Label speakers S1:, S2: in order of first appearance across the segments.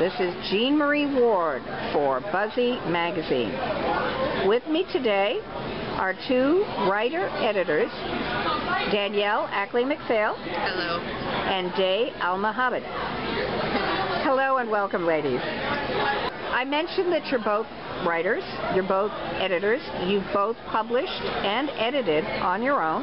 S1: This is Jean Marie Ward for Buzzy Magazine. With me today are two writer-editors, Danielle Ackley McPhail
S2: Hello.
S1: and Day Al-Mohamed. Hello and welcome, ladies. I mentioned that you're both writers, you're both editors, you've both published and edited on your own.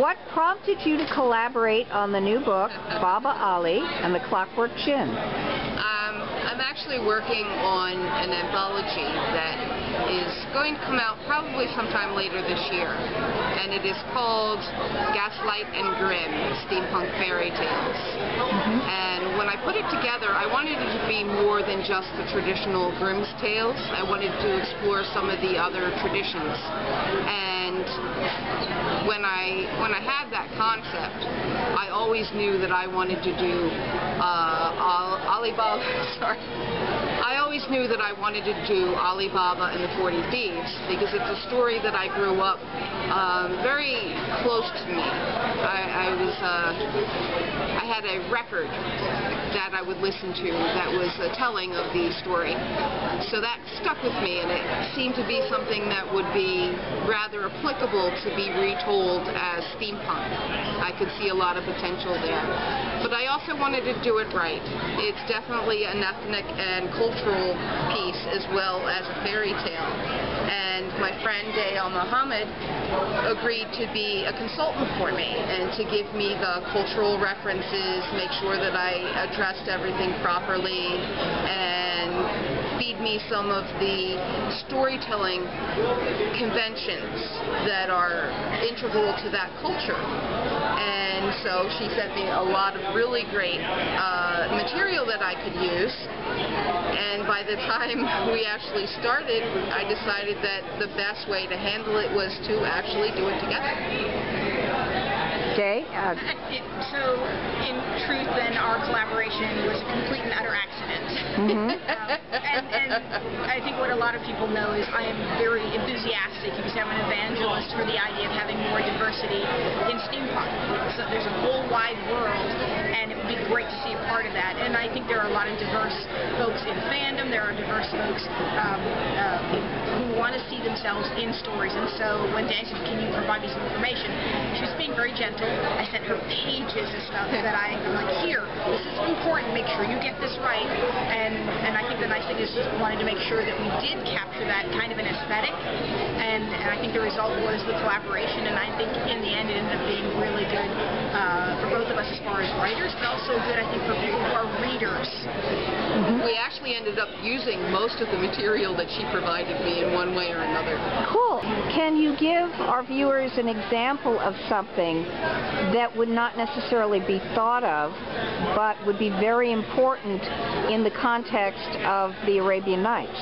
S1: What prompted you to collaborate on the new book, Baba Ali and the Clockwork Djinn?
S2: Um, I'm actually working on an anthology that is going to come out probably sometime later this year. And it is called Gaslight and Grim, Steampunk Fairy Tales. And when I put it together, I wanted it to be more than just the traditional Grimm's tales. I wanted to explore some of the other traditions. And when I when I had that concept, I always knew that I wanted to do uh, Ali Baba. Sorry, always knew that I wanted to do Ali Baba and the Forty Thieves because it's a story that I grew up um, very close to me. I, I was uh, I had a record that I would listen to that was a telling of the story. So that stuck with me, and it seemed to be something that would be rather applicable to be retold as steampunk. I could see a lot of potential there. But I also wanted to do it right. It's definitely an ethnic and cultural piece as well as a fairy tale. And my friend Day Al Mohamed agreed to be a consultant for me and to give me the cultural references, make sure that I addressed everything properly, and feed me some of the storytelling conventions that are integral to that culture. And so she sent me a lot of really great uh, material that I could use. And by the time we actually started, I decided that the best way to handle it was to actually do it together.
S1: Day? Uh,
S3: so, in truth, then our collaboration was a complete and utter accident.
S1: mhm.
S3: Um, and, and I think what a lot of people know is I am very enthusiastic because I'm an evangelist for the idea of having more diversity in steampunk. So there's a whole wide world, and it would be great to see a part of that. And I think there are a lot of diverse folks in fandom. There are diverse folks um, uh, who want to see themselves in stories. And so when Dan said, "Can you provide me some information?" She was being very gentle. I sent her pages of stuff that I, I'm like, "Here, this is important. Make sure you get this right." And and I think the nice thing is wanted to make sure that we did capture that kind of an aesthetic. And, and I think the result was the collaboration. And I think in the end it ended up being really good uh, for both of us as far as writers, but also good I think for people who are readers.
S2: We actually ended up using most of the material that she provided me in one way or another.
S1: Cool. Can you give our viewers an example of something that would not necessarily be thought of, but would be very important in the context of the Arabian Nights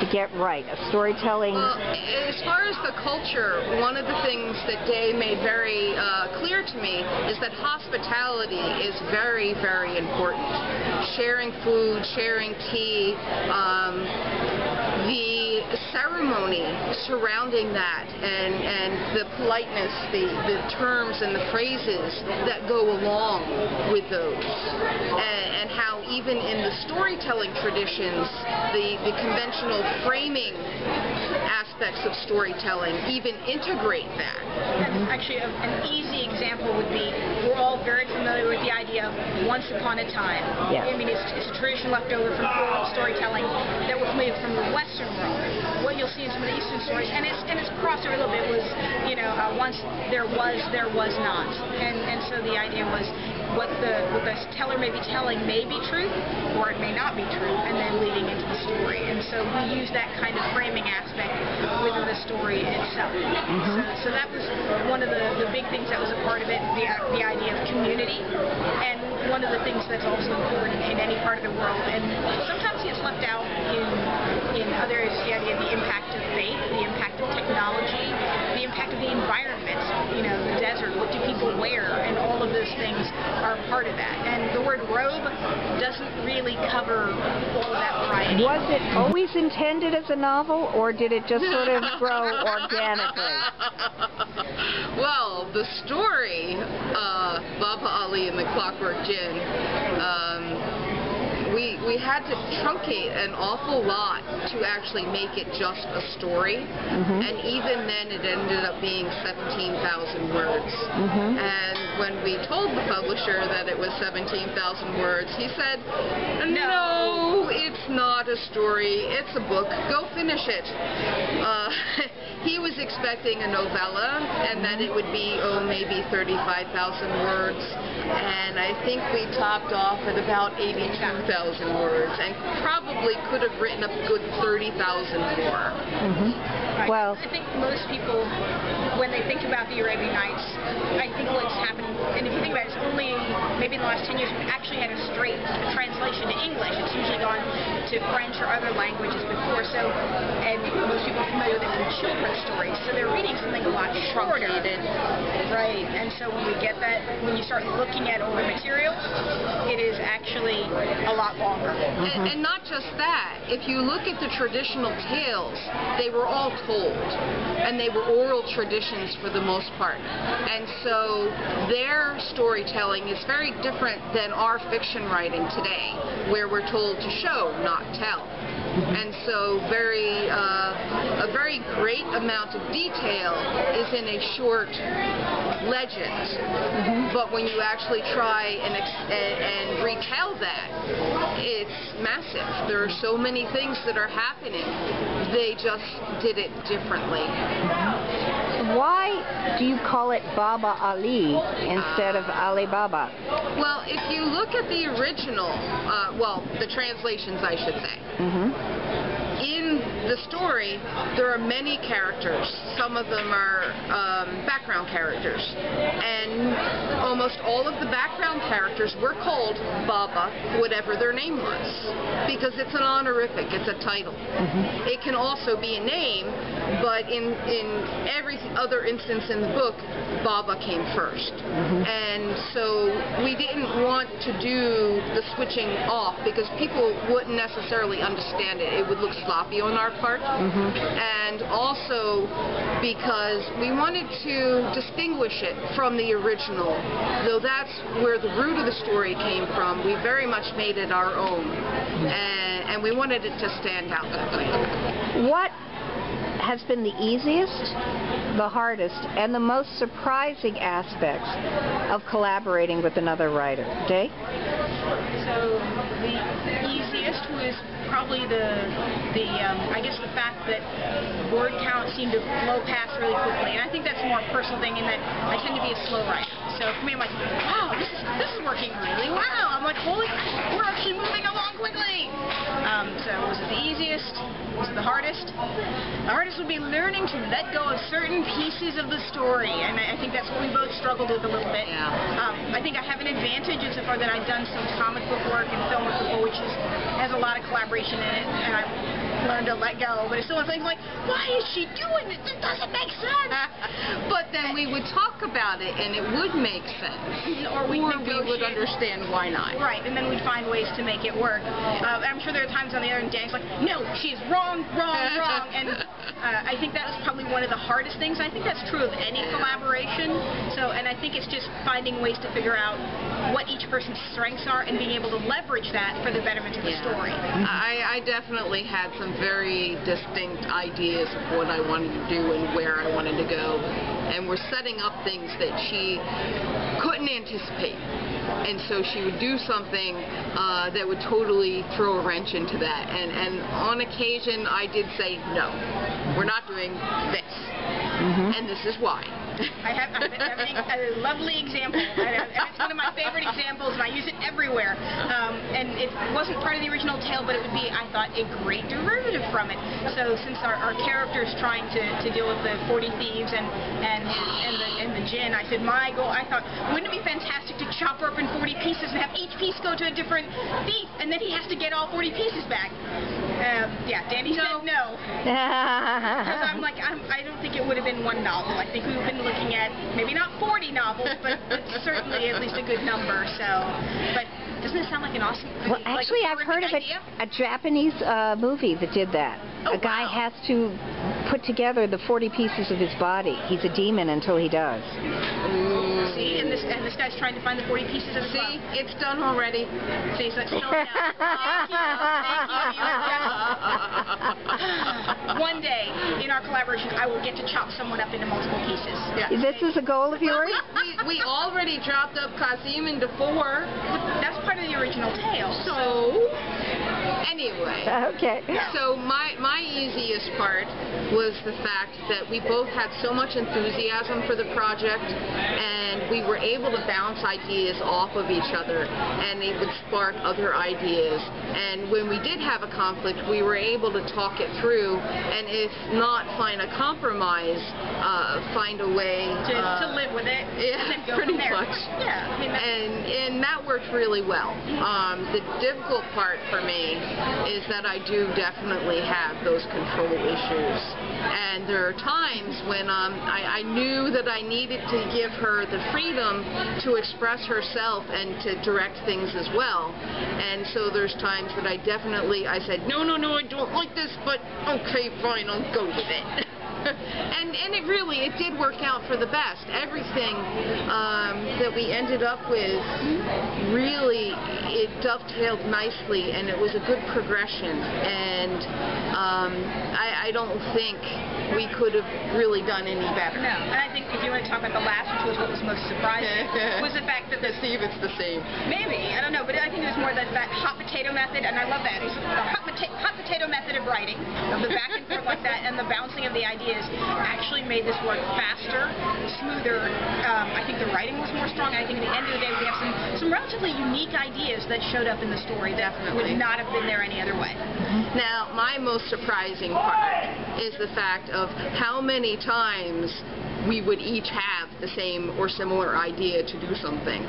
S1: to get right? A storytelling.
S2: Well, as far as the culture, one of the things that Day made very uh, clear to me is that hospitality is very, very important. Sharing food, sharing tea, um, ceremony surrounding that, and, and the politeness, the, the terms and the phrases that go along with those, and, and how even in the storytelling traditions, the, the conventional framing aspects of storytelling even integrate that.
S3: And actually, an easy example would be we're all very familiar with the idea of once upon a time.
S1: Yes.
S3: I mean, it's, it's a tradition left over from oral storytelling that we're familiar from the Western world. What you'll see in some of the Eastern stories, and it's and it's crossed over a little bit, was you know uh, once there was, there was not, and and so the idea was what the what the teller may be telling may be true, or it may not be true, and then leading into the story. And so we use that kind of framing aspect within the story itself. Mm-hmm. So, so that was one of the, the big things that was a part of it, the, the idea of community. And one of the things that's also important in any part of the world, and sometimes gets left out in others, the idea of the impact of faith, the impact of technology, the impact of the environment, you know, the desert, what do people wear, and all of those things are part of that. And the word robe doesn't really cover all of that variety.
S1: Was it always intended as a novel, or did it just sort of grow organically?
S2: well, the story, uh, Baba Ali and the Clockwork Djinn, um, we we had to truncate an awful lot to actually make it just a story.
S1: Mhm.
S2: And even then, it ended up being 17,000 words.
S1: Mhm.
S2: And when we told the publisher that it was 17,000 words, he said, No, it's not a story. It's a book. Go finish it. Uh, he was expecting a novella and that it would be, oh, maybe 35,000 words. And I think we topped off at about 82,000 words and probably could have written a good 30,000 more.
S1: Mhm.
S3: Right.
S1: Well,
S3: I think most people, when they think about the Arabian Nights, I think what's happened, and if you think about it, it's only maybe in the last 10 years we've actually had a straight translation to English. It's usually gone to French or other languages before. So, and most people are familiar with it from children's stories, so they're reading something a lot shorter.
S2: Truncated.
S3: Right, and so when we get that, when you start looking at older material, it is actually a lot longer.
S2: And, and not just that, if you look at the traditional tales, they were all told. And they were oral traditions for the most part. And so their storytelling is very different than our fiction writing today, where we're told to show, not tell. And so very, uh, a very great amount of detail is in a short legend. But when you actually try and, ex- and, and retell that, it's massive. There are so many things that are happening. They just did it differently.
S1: Why do you call it Baba Ali instead of Ali Baba?
S2: Well, if you look at the original, uh, well, the translations, I should say,
S1: Mhm.
S2: in the story, there are many characters. Some of them are um, background characters. And almost all of the background characters were called Baba, whatever their name was. Because it's an honorific, it's a title. It can also be a name, but in, in every other instance in the book, Baba came 1st And so we didn't want to do the switching off because people wouldn't necessarily understand it. It would look sloppy on our part. Mm-hmm. And also because we wanted to distinguish it from the original. Though that's where the root of the story came from, we very much made it our own. Mm-hmm. And, and we wanted it to stand out that way.
S1: What has been the easiest, the hardest, and the most surprising aspects of collaborating with another writer? Day?
S3: So the easiest was probably the the um, I guess the fact that word count seemed to flow past really quickly, and I think that's more a personal thing in that I tend to be a slow writer. So for me, I'm like, wow, this is this is working really well. I'm like, holy, we're actually moving along quickly. Um, so was it the easiest? Was it the hardest? The hardest would be learning to let go of certain pieces of the story, and I, I think that's what we both struggled with a little bit.
S2: Yeah.
S3: Um, I think I have an advantage insofar that I've done some comic book work and film work before, which is, has a lot of collaboration in it, and I've learned to let go. But it's still one of things like, why is she doing this? This doesn't make sense.
S2: but then we would talk about it and it would make sense.
S3: Or we'd
S2: we would understand why not.
S3: Right, and then we'd find ways to make it work. Uh, I'm sure there are times on the other end, Danny's like, no, she's wrong, wrong, wrong. And uh, I think that was probably one of the hardest things. I think that's true of any collaboration. So, and I think it's just finding ways to figure out what each person's strengths are and being able to leverage that for the betterment of the
S2: Yeah.
S3: story.
S2: I, I definitely had some very distinct ideas of what I wanted to do and where I wanted to go. And we're setting up things that she couldn't anticipate. And so she would do something uh, that would totally throw a wrench into that. And, and on occasion, I did say, no, we're not doing this.
S1: Mhm.
S2: And this is why.
S3: I have, a lovely example. It's one of my favorite examples, and I use it everywhere. Um, and it wasn't part of the original tale, but it would be, I thought, a great derivative from it. So since our, our character's trying to, to deal with the 40 thieves and and and the and the djinn, I said my goal. I thought, wouldn't it be fantastic to chop her up in 40 pieces and have each piece go to a different thief, and then he has to get all 40 pieces back. Um, yeah, Danny
S2: No.
S3: said no. Because I'm like, I'm, I don't think it would have been one novel. I think we've been looking at maybe not 40 novels, but, but certainly at least a good number. So, but doesn't it sound like an awesome?
S1: well,
S3: like
S1: actually,
S3: a
S1: I've heard of
S3: terrific idea?
S1: A Japanese uh, movie that did that.
S2: Oh,
S1: a guy
S2: wow.
S1: has to put together the 40 pieces of his body. He's a demon until he does.
S3: See, and this and this guy's trying to find the 40 pieces of his
S2: See,
S3: love.
S2: it's done already.
S3: See, so it's still down. Thank you. Thank you. One day in our collaboration, I will get to chop someone up into multiple pieces.
S2: Yeah.
S1: This is a goal of
S2: Well,
S1: yours?
S2: we, we, we already dropped up Kasim into four.
S3: That's part of the original tale.
S2: So, anyway.
S1: Okay.
S2: So my my easiest part was the fact that we both had so much enthusiasm for the project, and we were able to bounce ideas off of each other, and it would spark other ideas. And when we did have a conflict, we were able to talk it through, and if not find a compromise, uh, find a way uh, yeah, pretty much.
S3: Yeah, I mean, that,
S2: and and that worked really well. Um, the difficult part for me is that I do definitely have those control issues, and there are times when um, I, I knew that I needed to give her the freedom to express herself and to direct things as well. And so there's times that I definitely I said no no no I don't like this, but okay fine I'll go with it. and and it really it did work out for the best. Everything um, that we ended up with really it dovetailed nicely, and it was a good progression. And um, I, I don't think we could have really done any better.
S3: no, and I think if you want to talk about the last, which was what was most surprising, was the fact that the
S2: See if it's the same.
S3: maybe I don't know, but I think it was more that that hot potato method, and I love that. It's the hot, pota- hot potato method of writing, of the back and forth like that, and the bouncing of the ideas actually made this work faster, smoother. Um, I think the writing was more strong. I think at the end of the day, we have some some relatively unique ideas that showed up in the story that
S2: Definitely.
S3: would not have been there any other way.
S2: Now, my most surprising part is the fact of how many times we would each have the same or similar idea to do something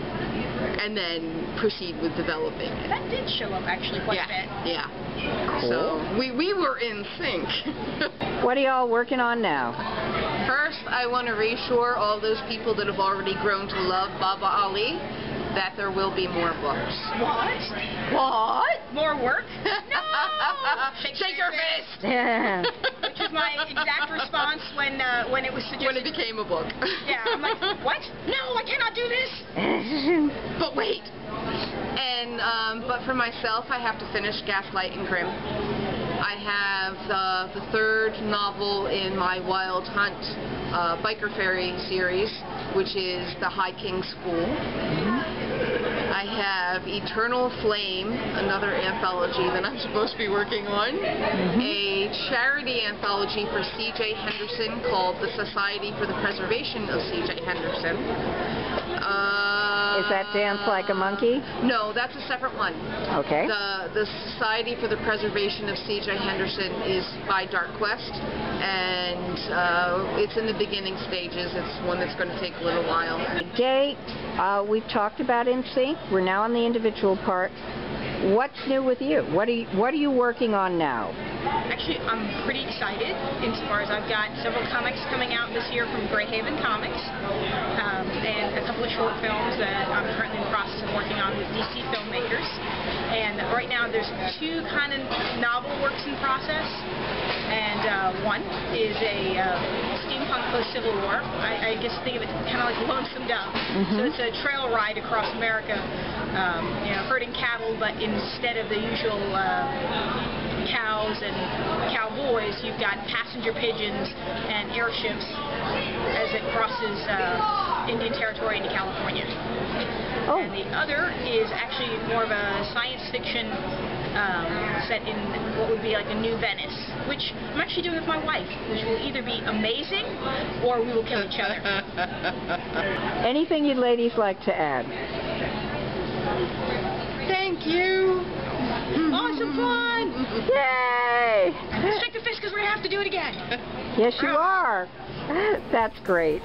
S2: and then proceed with developing it.
S3: That did show up actually quite
S2: yeah,
S3: a bit.
S2: yeah. So we, we were in sync.
S1: What are y'all working on now?
S2: First, I want to reassure all those people that have already grown to love Baba Ali that there will be more books.
S3: What?
S2: What?
S3: More work? No!
S2: Shake, your fist!
S3: Which was my exact response when uh, when it was suggested.
S2: when it became a book.
S3: yeah, I'm like, what? No, I cannot do this.
S2: But wait. And um, but for myself, I have to finish Gaslight and Grim. I have uh, the third novel in my Wild Hunt uh, Biker Fairy series, which is The High King School. I have Eternal Flame, another anthology that I'm supposed to be working on. A charity anthology for C.J. Henderson called The Society for the Preservation of C.J. Henderson. Uh,
S1: Is that Dance Like a Monkey?
S2: No, that's a separate one.
S1: Okay.
S2: The the Society for the Preservation of C.J. Henderson is by Dark Quest, and uh, it's in the beginning stages. It's one that's going to take a little while.
S1: Today, uh, we've talked about NSYNC. We're now on the individual part. What's new with you? What are you, what are you working on now?
S3: Actually, I'm pretty excited insofar as I've got several comics coming out this year from Greyhaven Comics, um, and a couple of short films that I'm currently in the process of working on with DC filmmakers. And right now, there's two kind of novel works in process, and uh, one is a uh, steampunk post-Civil War. I, I guess think of it kind of like Lonesome Dove. So it's a trail ride across America, um, you know, herding cattle, but instead of the usual uh, cows and cowboys, you've got passenger pigeons and airships as it crosses uh, Indian Territory into California.
S1: Oh,
S3: And the other is actually more of a science fiction um, set in what would be like a new Venice, which I'm actually doing with my wife, which will either be amazing or we will kill each other.
S1: anything you ladies like to add?
S2: Thank you. Mm-hmm.
S3: awesome fun! Mm-hmm.
S1: Yay!
S3: Shake the fist because we're going to have to do it again.
S1: Yes, you are. That's great.